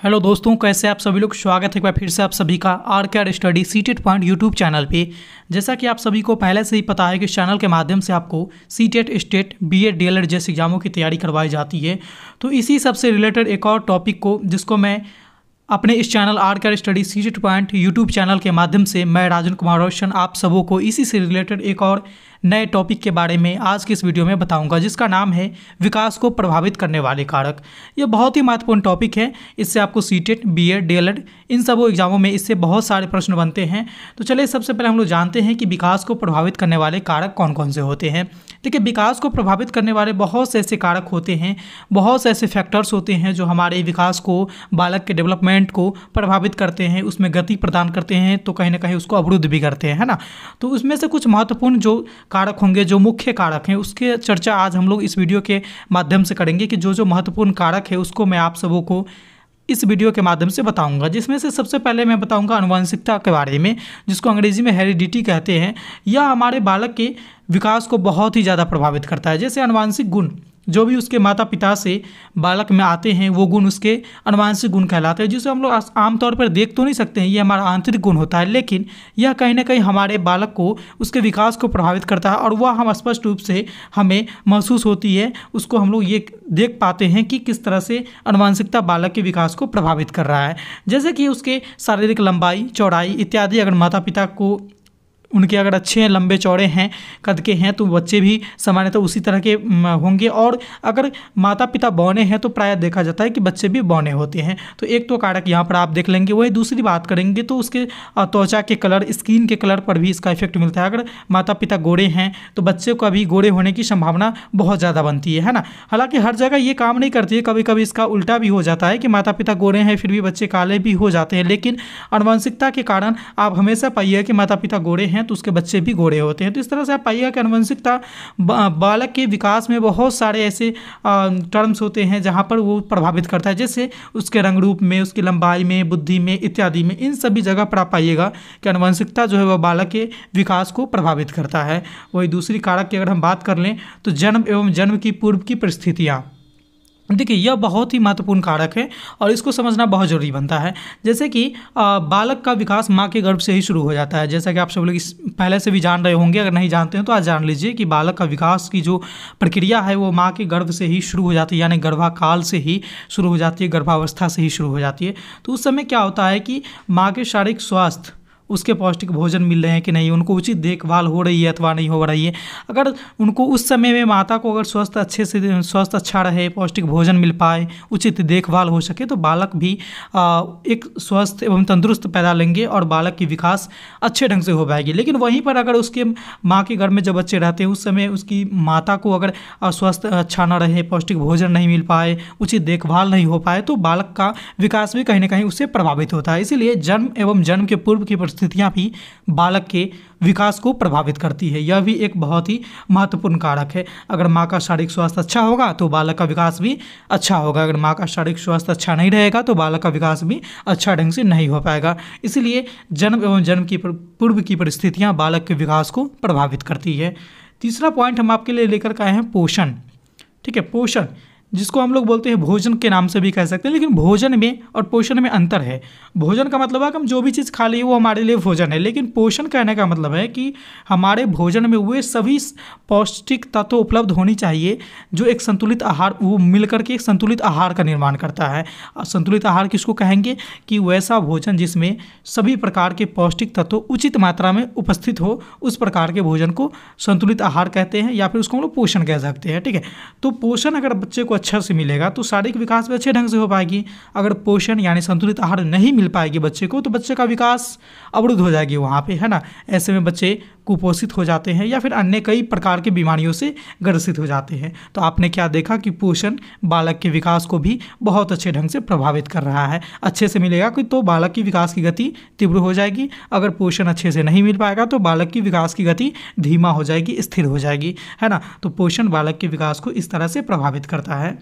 Hello दोस्तों, कैसे आप सभी लोग? स्वागत है एक बार फिर से आप सभी का R K R study CTET point YouTube channel पे। जैसा कि आप सभी को पहले से ही पता है कि इस चैनल के माध्यम से आपको CTET state B Ed D जैसे एग्जामों की तैयारी करवाई जाती है। तो इसी सबसे रिलेटेड एक और टॉपिक को, जिसको मैं अपने इस channel R K R study CTET point YouTube channel के माध्यम से मैं राजन कुमार रोशन आप सबों को इसी से रिलेटेड एक और नए टॉपिक के बारे में आज की इस वीडियो में बताऊँगा, जिसका नाम है विकास को प्रभावित करने वाले कारक। यह बहुत ही महत्वपूर्ण टॉपिक है। इससे आपको CTET B Ed D इन सबों एग्जामों में इससे बहुत सारे प्रश्न बनते हैं। तो चलिए सबसे पहले हम लोग जानते हैं कि विकास को प्रभावित करने वाले कारक कौन कौन से होते हैं। देखिए, विकास को प्रभावित करने वाले बहुत से ऐसे कारक होते हैं, बहुत से ऐसे फैक्टर्स होते हैं जो हमारे विकास को, बालक के डेवलपमेंट को प्रभावित करते हैं, उसमें गति प्रदान करते हैं तो कहीं ना कहीं उसको अवरुद्ध भी करते हैं, है ना? तो उसमें से कुछ महत्वपूर्ण जो कारक होंगे, जो मुख्य कारक हैं, उसके चर्चा आज हम लोग इस वीडियो के माध्यम से करेंगे कि जो जो महत्वपूर्ण कारक है, उसको मैं आप सबों को इस वीडियो के माध्यम से बताऊँगा। जिसमें से सबसे पहले मैं बताऊँगा अनुवांशिकता के बारे में, जिसको अंग्रेज़ी में हेरिडिटी कहते हैं। यह हमारे बालक के विकास को बहुत ही ज़्यादा प्रभावित करता है, जैसे अनुवांशिक गुण। जो भी उसके माता पिता से बालक में आते हैं, वो गुण उसके अनुवांशिक गुण कहलाते हैं, जिसे हम लोग आमतौर पर देख तो नहीं सकते हैं, ये हमारा आंतरिक गुण होता है, लेकिन यह कहीं ना कहीं हमारे बालक को, उसके विकास को प्रभावित करता है और वह हम स्पष्ट रूप से हमें महसूस होती है, उसको हम लोग ये देख पाते हैं कि किस तरह से अनुवांशिकता बालक के विकास को प्रभावित कर रहा है। जैसे कि उसके शारीरिक लंबाई, चौड़ाई इत्यादि अगर माता पिता को उनके अगर अच्छे हैं, लंबे चौड़े हैं, कद के हैं तो बच्चे भी सामान्यतः तो उसी तरह के होंगे। और अगर माता पिता बौने हैं तो प्रायः देखा जाता है कि बच्चे भी बौने होते हैं। तो एक तो कारक यहाँ पर आप देख लेंगे वही दूसरी बात करेंगे तो उसके त्वचा के कलर, स्किन के कलर पर भी इसका इफ़ेक्ट मिलता है। अगर माता पिता गोरे हैं तो बच्चे को अभी गोरे होने की संभावना बहुत ज़्यादा बनती है है ना? हालाँकि हर जगह ये काम नहीं करती है कभी कभी इसका उल्टा भी हो जाता है कि माता पिता गोरे हैं, फिर भी बच्चे काले भी हो जाते हैं। लेकिन अनुवंशिकता के कारण आप हमेशा पाइए कि माता पिता गोरे हैं तो उसके बच्चे भी गोरे होते हैं। तो इस तरह से आप पाइएगा कि अनुवंशिकता बालक के विकास में बहुत सारे ऐसे टर्म्स होते हैं जहाँ पर वो प्रभावित करता है। जैसे उसके रंग रूप में, उसकी लंबाई में, बुद्धि में इत्यादि में, इन सभी जगह पर आप पाइएगा कि अनुवंशिकता जो है वह बालक के विकास को प्रभावित करता है। वही दूसरी कारक की अगर हम बात कर लें तो जन्म एवं जन्म की पूर्व की परिस्थितियाँ। देखिए, यह बहुत ही महत्वपूर्ण कारक है और इसको समझना बहुत ज़रूरी बनता है। जैसे कि बालक का विकास माँ के गर्भ से ही शुरू हो जाता है। जैसा कि आप सब लोग इस, पहले से भी जान रहे होंगे, अगर नहीं जानते हैं तो आज जान लीजिए कि बालक का विकास की जो प्रक्रिया है, वो माँ के गर्भ से ही शुरू हो जाती है, यानी गर्भाकाल से ही शुरू हो जाती है, गर्भावस्था से ही शुरू हो जाती है। तो उस समय क्या होता है कि माँ के शारीरिक स्वास्थ्य उसके पौष्टिक भोजन मिल रहे हैं कि नहीं, उनको उचित देखभाल हो रही है अथवा नहीं हो रही है। अगर उनको उस समय में माता को अगर स्वस्थ, अच्छे से, स्वस्थ अच्छा रहे, पौष्टिक भोजन मिल पाए, उचित देखभाल हो सके तो बालक भी एक स्वस्थ एवं तंदुरुस्त पैदा लेंगे और बालक की विकास अच्छे ढंग से हो पाएगी। लेकिन वहीं पर अगर उसके माँ के घर में जब बच्चे रहते हैं, उस समय उसकी माता को अगर स्वस्थ अच्छा ना रहे, पौष्टिक भोजन नहीं मिल पाए, उचित देखभाल नहीं हो पाए तो बालक का विकास भी कहीं ना कहीं उससे प्रभावित होता है। इसीलिए जन्म एवं जन्म के पूर्व की परिस्थितियाँ भी बालक के विकास को प्रभावित करती है। यह भी एक बहुत ही महत्वपूर्ण कारक है। अगर माँ का शारीरिक स्वास्थ्य अच्छा होगा तो बालक का विकास भी अच्छा होगा। अगर माँ का शारीरिक स्वास्थ्य अच्छा नहीं रहेगा तो बालक का विकास भी अच्छा ढंग से नहीं हो पाएगा। इसलिए जन्म एवं जन्म की पूर्व की परिस्थितियाँ बालक के विकास को प्रभावित करती है। तीसरा पॉइंट हम आपके लिए लेकर के आए हैं पोषण। ठीक है, पोषण। जिसको हम लोग बोलते हैं भोजन के नाम से भी कह सकते हैं, लेकिन भोजन में और पोषण में अंतर है। भोजन का मतलब है कि हम जो भी चीज़ खा लिए वो हमारे लिए भोजन है, लेकिन पोषण कहने का मतलब है कि हमारे भोजन में वे सभी पौष्टिक तत्व उपलब्ध होनी चाहिए, जो एक संतुलित आहार, वो मिल करके एक संतुलित आहार का निर्माण करता है। संतुलित आहार किसको कहेंगे? कि वैसा भोजन जिसमें सभी प्रकार के पौष्टिक तत्व उचित मात्रा में उपस्थित हो, उस प्रकार के भोजन को संतुलित आहार कहते हैं या फिर उसको हम लोग पोषण कह सकते हैं, ठीक है? तो पोषण अगर बच्चे को अच्छा से मिलेगा तो शारीरिक विकास भी अच्छे ढंग से हो पाएगी। अगर पोषण यानी संतुलित आहार नहीं मिल पाएगी बच्चे को तो बच्चे का विकास अवरुद्ध हो जाएगी वहाँ पर है ना? ऐसे में बच्चे कुपोषित हो जाते हैं या फिर अन्य कई प्रकार की बीमारियों से ग्रसित हो जाते हैं। तो आपने क्या देखा कि पोषण बालक के विकास को भी बहुत अच्छे ढंग से प्रभावित कर रहा है। अच्छे से मिलेगा कि तो बालक की विकास की गति तीव्र हो जाएगी। अगर पोषण अच्छे से नहीं मिल पाएगा तो बालक की विकास की गति धीमा हो जाएगी, स्थिर हो जाएगी, है ना? तो पोषण बालक के विकास को इस तरह से प्रभावित करता है।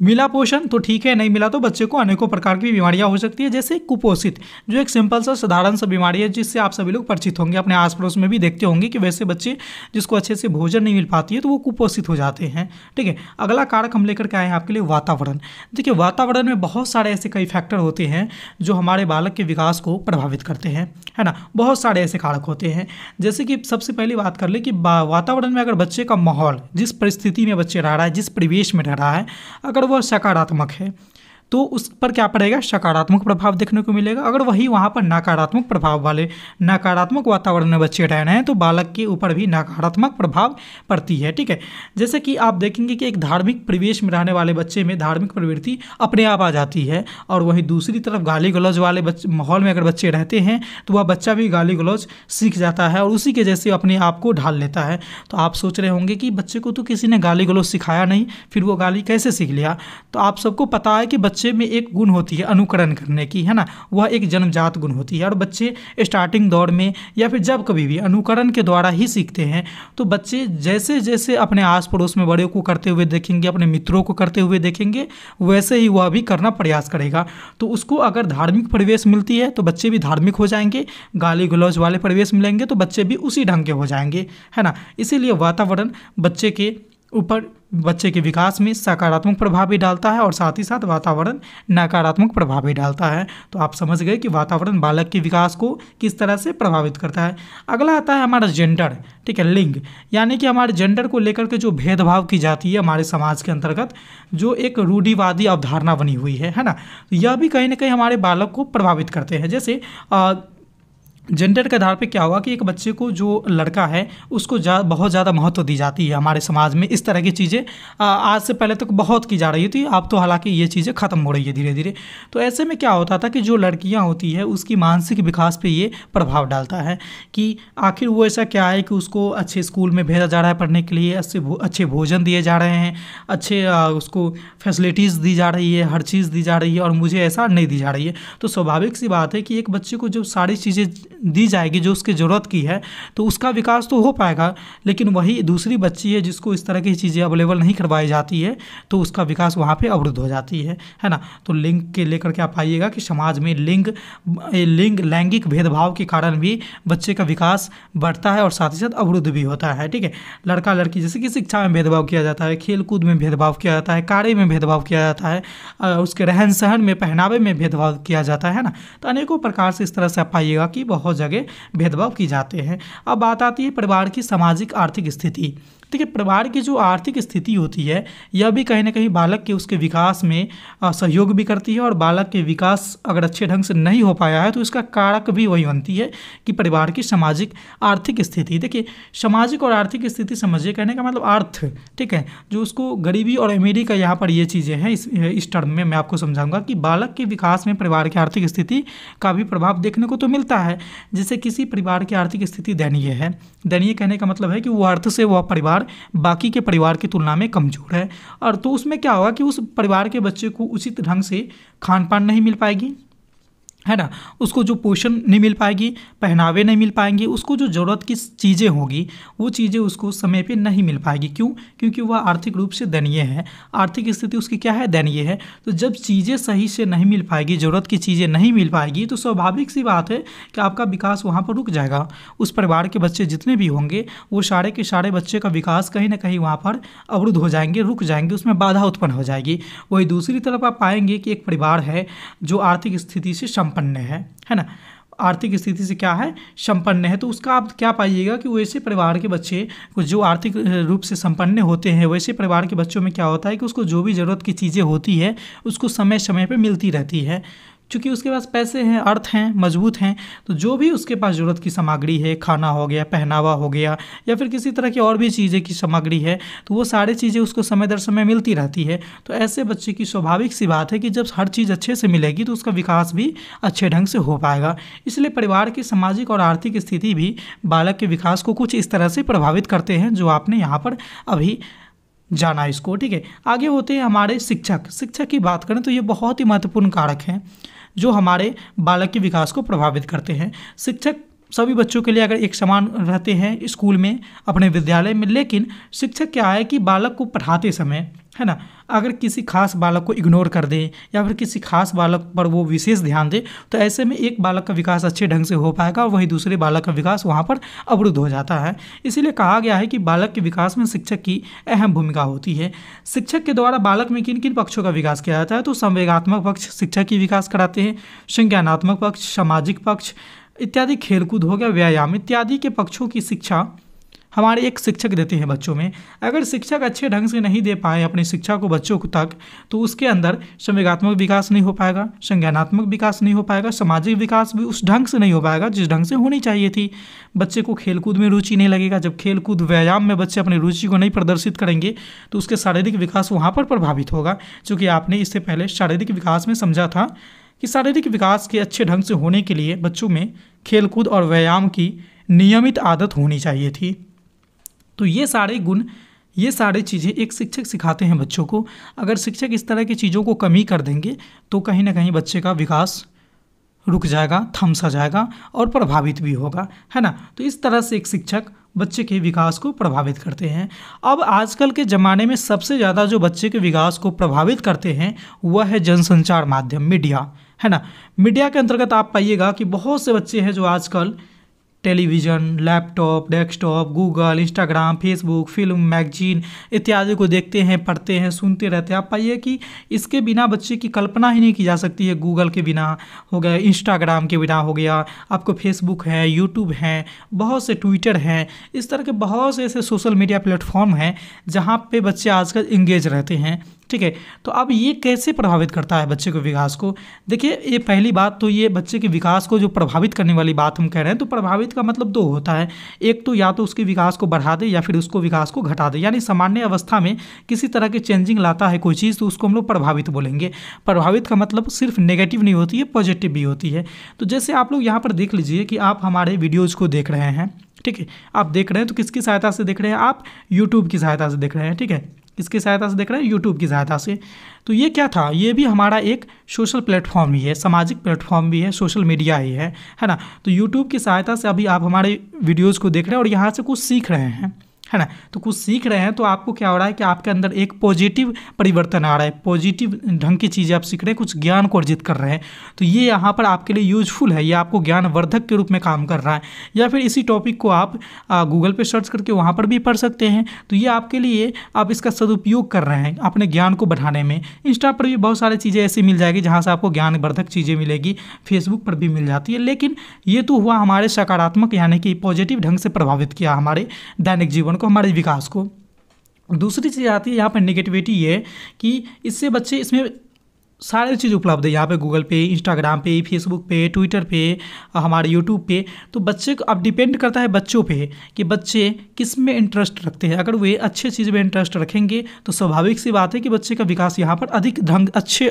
मिला पोषण तो ठीक है, नहीं मिला तो बच्चे को अनेकों प्रकार की बीमारियाँ हो सकती है, जैसे कुपोषित, जो एक सिंपल सा साधारण सा बीमारी है जिससे आप सभी लोग परिचित होंगे, अपने आस पड़ोस में भी देखते होंगे कि वैसे बच्चे जिसको अच्छे से भोजन नहीं मिल पाती है तो वो कुपोषित हो जाते हैं, ठीक है। अगला कारक हम लेकर के आए हैं आपके लिए वातावरण। देखिए, वातावरण में बहुत सारे ऐसे कई फैक्टर होते हैं, जो हमारे बालक के विकास को प्रभावित करते हैं, है ना? बहुत सारे ऐसे कारक होते हैं, जैसे कि सबसे पहली बात कर ले कि वातावरण में अगर बच्चे का माहौल, जिस परिस्थिति में बच्चे रह रहा है, जिस परिवेश में रह रहा है, अगर वह सकारात्मक है। तो उस पर क्या पड़ेगा? सकारात्मक प्रभाव देखने को मिलेगा। अगर वही वहाँ पर नकारात्मक प्रभाव वाले, नकारात्मक वातावरण में बच्चे रह रहे हैं तो बालक के ऊपर भी नकारात्मक प्रभाव पड़ती है, ठीक है? जैसे कि आप देखेंगे कि एक धार्मिक परिवेश में रहने वाले बच्चे में धार्मिक प्रवृत्ति अपने आप आ जाती है और वहीं दूसरी तरफ़ गाली गलौज वाले माहौल में अगर बच्चे रहते हैं तो वह बच्चा भी गाली गलौज सीख जाता है और उसी के जैसे अपने आप को ढाल लेता है। तो आप सोच रहे होंगे कि बच्चे को तो किसी ने गाली गलौज सिखाया नहीं, फिर वो गाली कैसे सीख लिया? तो आप सबको पता है कि बच्चे में एक गुण होती है अनुकरण करने की, है ना? वह एक जन्मजात गुण होती है। और बच्चे स्टार्टिंग दौर में या फिर जब कभी भी अनुकरण के द्वारा ही सीखते हैं तो बच्चे जैसे जैसे अपने आस पड़ोस में बड़े को करते हुए देखेंगे, अपने मित्रों को करते हुए देखेंगे, वैसे ही वह भी करना प्रयास करेगा। तो उसको अगर धार्मिक परिवेश मिलती है तो बच्चे भी धार्मिक हो जाएँगे गाली गलौज वाले परिवेश मिलेंगे तो बच्चे भी उसी ढंग के हो जाएँगे, है ना? इसीलिए वातावरण बच्चे के ऊपर बच्चे के विकास में सकारात्मक प्रभाव भी डालता है और साथ ही साथ वातावरण नकारात्मक प्रभाव भी डालता है। तो आप समझ गए कि वातावरण बालक के विकास को किस तरह से प्रभावित करता है। अगला आता है हमारा जेंडर ठीक है, लिंग। यानी कि हमारे जेंडर को लेकर के जो भेदभाव की जाती है हमारे समाज के अंतर्गत, जो एक रूढ़िवादी अवधारणा बनी हुई है है ना? यह भी कहीं ना कहीं हमारे बालक को प्रभावित करते हैं। जैसे जेंडर के आधार पे क्या हुआ कि एक बच्चे को जो लड़का है, उसको जा, बहुत ज़्यादा महत्व दी जाती है हमारे समाज में इस तरह की चीज़ें। आज से पहले तक तो बहुत की जा रही थी, अब तो हालाँकि ये चीज़ें ख़त्म हो रही है धीरे धीरे तो ऐसे में क्या होता था कि जो लड़कियाँ होती है, उसकी मानसिक विकास पर ये प्रभाव डालता है कि आखिर वो ऐसा क्या है कि उसको अच्छे स्कूल में भेजा जा रहा है पढ़ने के लिए, अच्छे अच्छे भोजन दिए जा रहे हैं, अच्छे उसको फैसिलिटीज़ दी जा रही है, हर चीज़ दी जा रही है और मुझे ऐसा नहीं दी जा रही है। तो स्वाभाविक सी बात है कि एक बच्चे को जो सारी चीज़ें दी जाएगी, जो उसकी ज़रूरत की है तो उसका विकास तो हो पाएगा, लेकिन वही दूसरी बच्ची है जिसको इस तरह की चीज़ें अवेलेबल नहीं करवाई जाती है तो उसका विकास वहाँ पर अवरुद्ध हो जाती है है ना? तो लिंग के लेकर के आप आइएगा कि समाज में लिंग लिंग, लैंगिक भेदभाव के कारण भी बच्चे का विकास बढ़ता है और साथ ही साथ अवरुद्ध भी होता है, ठीक है? लड़का, लड़की, जैसे कि शिक्षा में भेदभाव किया जाता है खेल कूद में भेदभाव किया जाता है, कार्य में भेदभाव किया जाता है उसके रहन सहन में, पहनावे में भेदभाव किया जाता है ना? तो अनेकों प्रकार से इस तरह से आप पाइएगा कि बहुत जगह भेदभाव की जाते हैं। अब बात आती है परिवार की सामाजिक आर्थिक स्थिति। देखिए परिवार की जो आर्थिक स्थिति होती है, यह भी कहीं ना कहीं बालक के उसके विकास में सहयोग भी करती है और बालक के विकास अगर अच्छे ढंग से नहीं हो पाया है तो इसका कारक भी वही बनती है कि परिवार की सामाजिक आर्थिक स्थिति। देखिए, सामाजिक और आर्थिक स्थिति समझिए, कहने का मतलब अर्थ, ठीक है? जो उसको गरीबी और अमीरी का यहाँ पर ये चीज़ें हैं, इस इस टर्म में मैं आपको समझाऊँगा कि बालक के विकास में परिवार की आर्थिक स्थिति का भी प्रभाव देखने को तो मिलता है। जैसे किसी परिवार की आर्थिक स्थिति दयनीय है, दयनीय कहने का मतलब है कि वो अर्थ से वह परिवार बाकी के परिवार की तुलना में कमज़ोर है। और तो उसमें क्या होगा कि उस परिवार के बच्चे को उचित ढंग से खान पान नहीं मिल पाएगी? है ना? उसको जो पोषण नहीं मिल पाएगी, पहनावे नहीं मिल पाएँगे, उसको जो ज़रूरत की चीज़ें होगी, वो चीज़ें उसको समय पे नहीं मिल पाएगी। क्यों? क्योंकि वह आर्थिक रूप से दयनीय है। आर्थिक स्थिति उसकी क्या है? दयनीय है। तो जब चीज़ें सही से नहीं मिल पाएगी, ज़रूरत की चीज़ें नहीं मिल पाएगी तो स्वाभाविक सी बात है कि आपका विकास वहाँ पर रुक जाएगा। उस परिवार के बच्चे जितने भी होंगे, वो सारे के सारे बच्चे का विकास कहीं ना कहीं वहाँ पर अवरुद्ध हो जाएँगे, रुक जाएँगे, उसमें बाधा उत्पन्न हो जाएगी। वही दूसरी तरफ़ आप पाएँगे कि एक परिवार है जो आर्थिक स्थिति से संपन्न है है ना? आर्थिक स्थिति से क्या है? संपन्न है। तो उसका आप क्या पाइएगा कि वैसे परिवार के बच्चे को जो आर्थिक रूप से संपन्न होते हैं, वैसे परिवार के बच्चों में क्या होता है कि उसको जो भी ज़रूरत की चीज़ें होती है, उसको समय समय पर मिलती रहती है। चूँकि उसके पास पैसे हैं, अर्थ हैं, मज़बूत हैं तो जो भी उसके पास ज़रूरत की सामग्री है, खाना हो गया, पहनावा हो गया, या फिर किसी तरह की और भी चीज़ें की सामग्री है तो वो सारी चीज़ें उसको समय दर समय मिलती रहती है। तो ऐसे बच्चे की स्वाभाविक सी बात है कि जब हर चीज़ अच्छे से मिलेगी तो उसका विकास भी अच्छे ढंग से हो पाएगा। इसलिए परिवार की सामाजिक और आर्थिक स्थिति भी बालक के विकास को कुछ इस तरह से प्रभावित करते हैं, जो आपने यहाँ पर अभी जाना इसको, ठीक है? आगे होते हैं हमारे शिक्षक। शिक्षक की बात करें तो ये बहुत ही महत्वपूर्ण कारक हैं। जो हमारे बालक के विकास को प्रभावित करते हैं। शिक्षक सभी बच्चों के लिए अगर एक समान रहते हैं स्कूल में, अपने विद्यालय में, लेकिन शिक्षक क्या है कि बालक को पढ़ाते समय, है ना, अगर किसी खास बालक को इग्नोर कर दें या फिर किसी खास बालक पर वो विशेष ध्यान दे तो ऐसे में एक बालक का विकास अच्छे ढंग से हो पाएगा और वहीं दूसरे बालक का विकास वहाँ पर अवरुद्ध हो जाता है। इसीलिए कहा गया है कि बालक के विकास में शिक्षक की अहम भूमिका होती है। शिक्षक के द्वारा बालक में किन किन पक्षों का विकास किया जाता है? तो संवेगात्मक पक्ष शिक्षक की विकास कराते हैं, संज्ञानात्मक पक्ष, सामाजिक पक्ष इत्यादि खेलकूद हो गया, व्यायाम इत्यादि के पक्षों की शिक्षा हमारे एक शिक्षक देते हैं बच्चों में। अगर शिक्षक अच्छे ढंग से नहीं दे पाए अपनी शिक्षा को बच्चों को तक तो उसके अंदर संवेगात्मक विकास नहीं हो पाएगा, संज्ञानात्मक विकास नहीं हो पाएगा, सामाजिक विकास भी उस ढंग से नहीं हो पाएगा जिस ढंग से होनी चाहिए थी। बच्चे को खेलकूद में रुचि नहीं लगेगा, जब खेलकूद, व्यायाम में बच्चे अपनी रुचि को नहीं प्रदर्शित करेंगे तो उसके शारीरिक विकास वहाँ पर प्रभावित होगा चूँकि आपने इससे पहले शारीरिक विकास में समझा था। कि शारीरिक विकास के अच्छे ढंग से होने के लिए बच्चों में खेलकूद और व्यायाम की नियमित आदत होनी चाहिए थी। तो ये सारे गुण, ये सारे चीज़ें एक शिक्षक सिखाते हैं बच्चों को। अगर शिक्षक इस तरह की चीज़ों को कमी कर देंगे तो कहीं ना कहीं बच्चे का विकास रुक जाएगा, थम सा जाएगा और प्रभावित भी होगा, है ना? तो इस तरह से एक शिक्षक बच्चे के विकास को प्रभावित करते हैं। अब आजकल के ज़माने में सबसे ज़्यादा जो बच्चे के विकास को प्रभावित करते हैं, वह है जनसंचार माध्यम, मीडिया। है ना? मीडिया के अंतर्गत आप पाइएगा कि बहुत से बच्चे हैं जो आजकल television, laptop, desktop, Google, Instagram, Facebook, film, magazine इत्यादि को देखते हैं, पढ़ते हैं, सुनते रहते हैं। आप पाइए कि इसके बिना बच्चे की कल्पना ही नहीं की जा सकती है। गूगल के बिना हो गया, इंस्टाग्राम के बिना हो गया, आपको फेसबुक है, यूट्यूब है, बहुत से ट्विटर हैं। इस तरह के बहुत से ऐसे सोशल मीडिया प्लेटफॉर्म हैं जहाँ पे बच्चे आजकल इंगेज रहते हैं। ठीक है? तो अब ये कैसे प्रभावित करता है बच्चे के विकास को? देखिए, ये पहली बात तो ये बच्चे के विकास को जो प्रभावित करने वाली बात हम कह रहे हैं तो प्रभावित का मतलब दो होता है। एक तो या तो उसके विकास को बढ़ा दे या फिर उसको विकास को घटा दे। यानी सामान्य अवस्था में किसी तरह के चेंजिंग लाता है कोई चीज़ तो उसको हम लोग प्रभावित बोलेंगे। प्रभावित का मतलब सिर्फ़ नेगेटिव नहीं होती है, पॉजिटिव भी होती है। तो जैसे आप लोग यहाँ पर देख लीजिए कि आप हमारे वीडियोज़ को देख रहे हैं, ठीक है? आप देख रहे हैं तो किसकी सहायता से देख रहे हैं? आप यूट्यूब की सहायता से देख रहे हैं, ठीक है? किसकी सहायता से देख रहे हैं? यूट्यूब की सहायता से। तो ये क्या था? ये भी हमारा एक सोशल प्लेटफॉर्म ही है, सामाजिक प्लेटफॉर्म भी है सोशल मीडिया ही है है ना? तो यूट्यूब की सहायता से अभी आप हमारे वीडियोज़ को देख रहे हैं और यहाँ से कुछ सीख रहे हैं। है ना? तो कुछ सीख रहे हैं तो आपको क्या हो रहा है कि आपके अंदर एक पॉजिटिव परिवर्तन आ रहा है। पॉजिटिव ढंग की चीज़ें आप सीख रहे हैं, कुछ ज्ञान को अर्जित कर रहे हैं। तो ये यहाँ पर आपके लिए यूजफुल है। ये आपको ज्ञानवर्धक के रूप में काम कर रहा है। या फिर इसी टॉपिक को आप गूगल पर सर्च करके वहाँ पर भी पढ़ सकते हैं। तो ये आपके लिए, आप इसका सदुपयोग कर रहे हैं अपने ज्ञान को बढ़ाने में। इंस्टा पर भी बहुत सारी चीज़ें ऐसी मिल जाएगी जहाँ से आपको ज्ञानवर्धक चीज़ें मिलेगी। फेसबुक पर भी मिल जाती है। लेकिन ये तो हुआ हमारे सकारात्मक, यानी कि पॉजिटिव ढंग से प्रभावित किया हमारे दैनिक जीवन को, हमारे विकास को। दूसरी चीज़ आती है यहाँ पर निगेटिविटी ये कि इससे बच्चे इसमें सारे चीज़ उपलब्ध है। यहाँ पे गूगल पे इंस्टाग्राम पे फेसबुक पे ट्विटर पे, हमारे यूट्यूब पे। तो बच्चे को अब डिपेंड करता है बच्चों पे कि बच्चे किसमें इंटरेस्ट रखते हैं। अगर वे अच्छे चीज़ में इंटरेस्ट रखेंगे तो स्वाभाविक सी बात है कि बच्चे का विकास यहाँ पर अधिक ढंग, अच्छे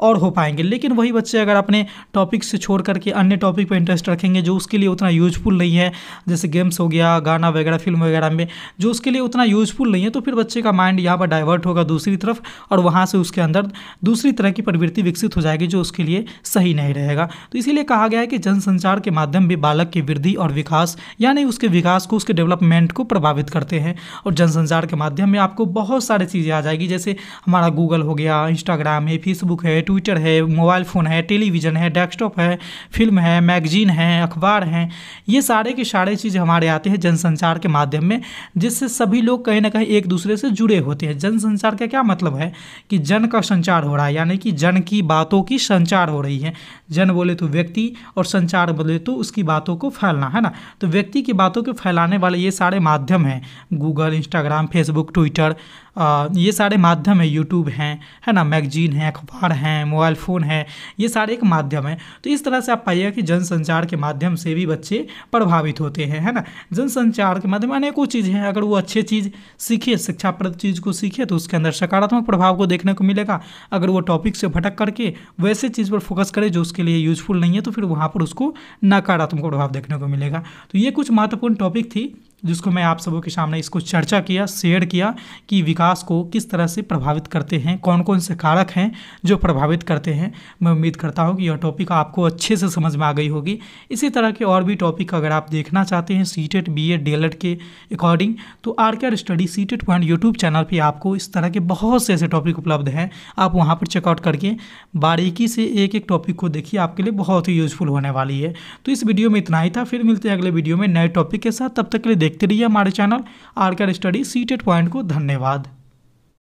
और हो पाएँगे। लेकिन वही बच्चे अगर अपने टॉपिक से छोड़ करके अन्य टॉपिक पर इंटरेस्ट रखेंगे, जो उसके लिए उतना यूजफुल नहीं है, जैसे गेम्स हो गया, गाना वगैरह फ़िल्म वगैरह में, जो उसके लिए उतना यूजफुल नहीं है तो फिर बच्चे का माइंड यहाँ पर डाइवर्ट होगा दूसरी तरफ़ और वहाँ से उसके अंदर दूसरी तरह की प्रवृत्ति विकसित हो जाएगी जो उसके लिए सही नहीं रहेगा। तो इसीलिए कहा गया है कि जनसंचार के माध्यम भी बालक की वृद्धि और विकास, यानी उसके विकास को, उसके डेवलपमेंट को प्रभावित करते हैं। और जनसंचार के माध्यम में आपको बहुत सारी चीज़ें आ जाएगी, जैसे हमारा गूगल हो गया, इंस्टाग्राम है, फेसबुक है, ट्विटर है, मोबाइल फ़ोन है, टेलीविज़न है, डेस्कटॉप है, फ़िल्म है, मैगजीन है, अखबार हैं। ये सारे के सारे चीज़ हमारे आते हैं जनसंचार के माध्यम में, जिससे सभी लोग कहीं ना कहीं एक दूसरे से जुड़े होते हैं। जनसंचार का क्या मतलब है कि जन का संचार हो रहा है, यानी कि जन की बातों की संचार हो रही है। जन बोले तो व्यक्ति और संचार बोले तो उसकी बातों को फैलना, है ना? तो व्यक्ति की बातों को फैलाने वाले ये सारे माध्यम हैं। गूगल, इंस्टाग्राम, फेसबुक, ट्विटर ये सारे माध्यम है यूट्यूब हैं, है ना, मैगजीन है, अखबार हैं, मोबाइल फ़ोन है, ये सारे एक माध्यम है। तो इस तरह से आप पाइएगा कि जनसंचार के माध्यम से भी बच्चे प्रभावित होते हैं, है ना। जनसंचार के माध्यम अनेकों चीज़ हैं, अगर वो अच्छे चीज़ सीखे, शिक्षाप्रद चीज़ को सीखे तो उसके अंदर सकारात्मक प्रभाव को देखने को मिलेगा। अगर वो टॉपिक से भटक करके वैसे चीज़ पर फोकस करे जो उसके लिए यूजफुल नहीं है तो फिर वहाँ पर उसको नकारात्मक प्रभाव देखने को मिलेगा। तो ये कुछ महत्वपूर्ण टॉपिक थी। जिसको मैं आप सबों के सामने इसको चर्चा किया, शेयर किया कि विकास को किस तरह से प्रभावित करते हैं कौन कौन से कारक हैं जो प्रभावित करते हैं। मैं उम्मीद करता हूँ कि यह टॉपिक आपको अच्छे से समझ में आ गई होगी। इसी तरह के और भी टॉपिक अगर आप देखना चाहते हैं CTET B Ed D के अकॉर्डिंग तो R K R study CTET point YouTube channel पर आपको इस तरह के बहुत से ऐसे टॉपिक उपलब्ध हैं। आप वहाँ पर चेकआउट करके बारीकी से एक एक टॉपिक को देखिए, आपके लिए बहुत ही यूजफुल होने वाली है। तो इस वीडियो में इतना ही था। फिर मिलते हैं अगले वीडियो में नए टॉपिक के साथ। तब तक के लिए देखते रहिए हमारे channel R study CTET point को। धन्यवाद।